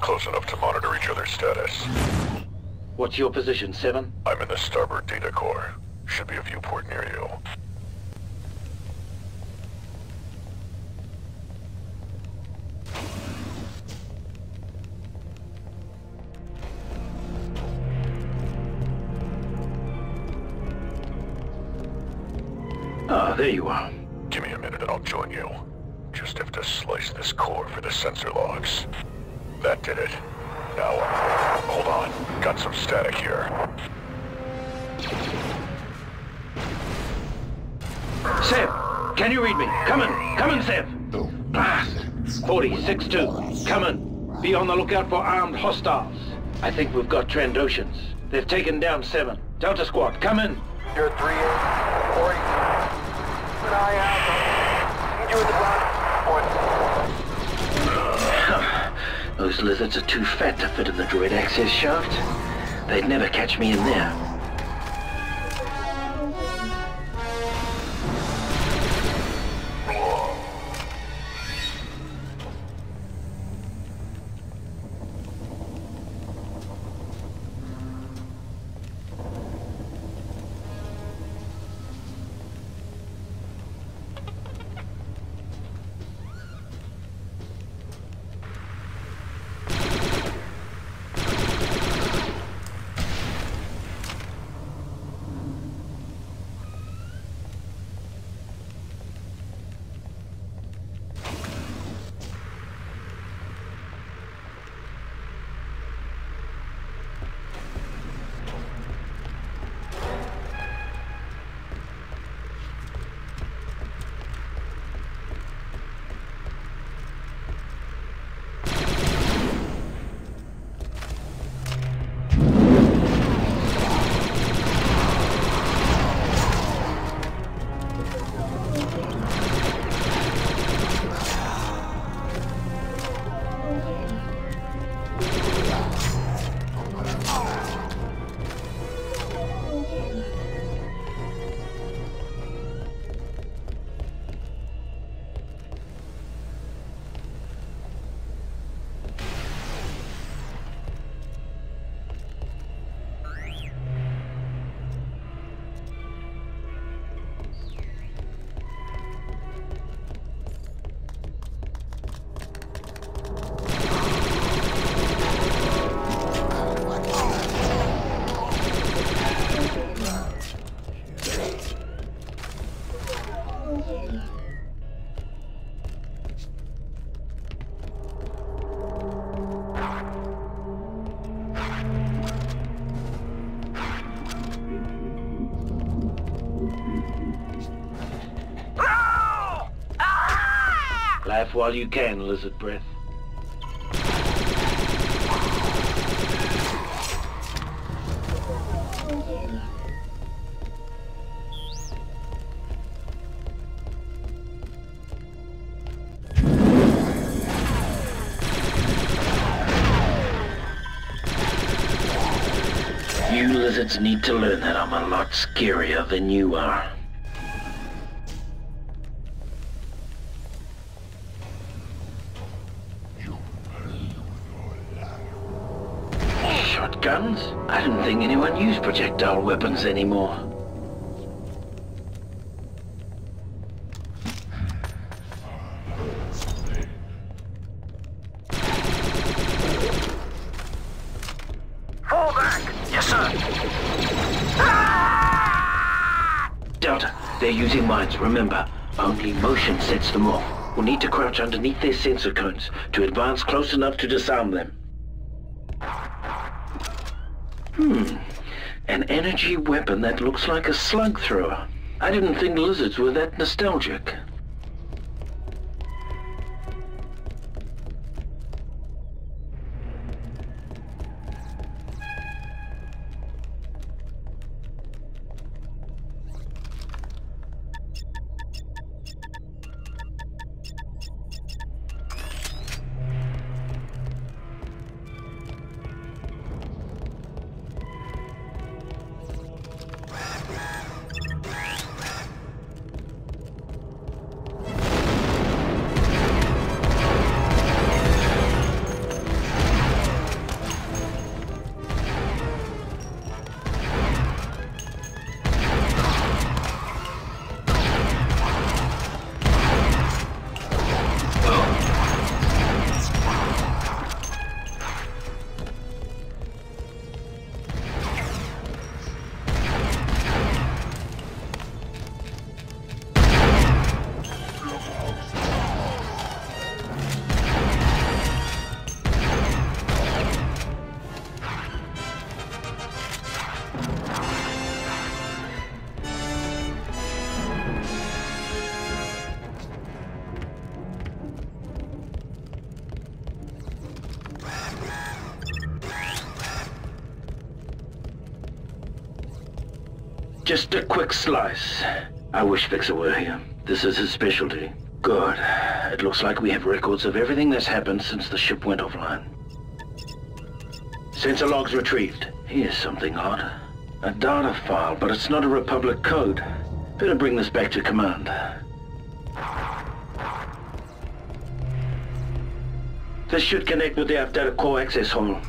close enough to monitor each other's status. What's your position, Seven? I'm in the starboard data core. Should be a viewport near you. Ah, there you are. Give me a minute and I'll join you. Just have to slice this core for the sensor logs. That did it. Now, uh, hold on. Got some static here. Sev, can you read me? Come in. Come in, Sev. Blast. 46-2. Come in. Be on the lookout for armed hostiles. I think we've got Trandoshans. They've taken down Seven. Delta Squad, come in. You're 3 8 40. Keep an eye out. Need you at the ground Those lizards are too fat to fit in the droid access shaft. They'd never catch me in there. While you can, lizard breath. You lizards need to learn that I'm a lot scarier than you are. Shotguns? I didn't think anyone used projectile weapons anymore. Fall back! Yes, sir! Ah! Delta, they're using mines, remember. Only motion sets them off. We'll need to crouch underneath their sensor cones to advance close enough to disarm them. Hmm. An energy weapon that looks like a slug thrower. I didn't think lizards were that nostalgic. Just a quick slice. I wish Fixer were here. This is his specialty. Good. It looks like we have records of everything that's happened since the ship went offline. Sensor logs retrieved. Here's something odd. A data file, but it's not a Republic code. Better bring this back to command. This should connect with the updated core access hall.